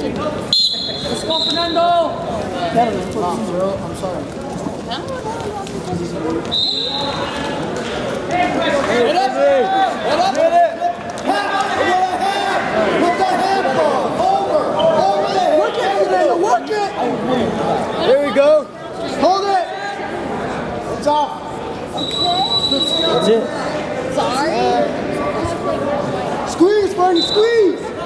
Let's go, Fernando! Mom, bro, I'm sorry. There we go. Hold it! It's off. That's it. Sorry. Squeeze, Bernie, squeeze!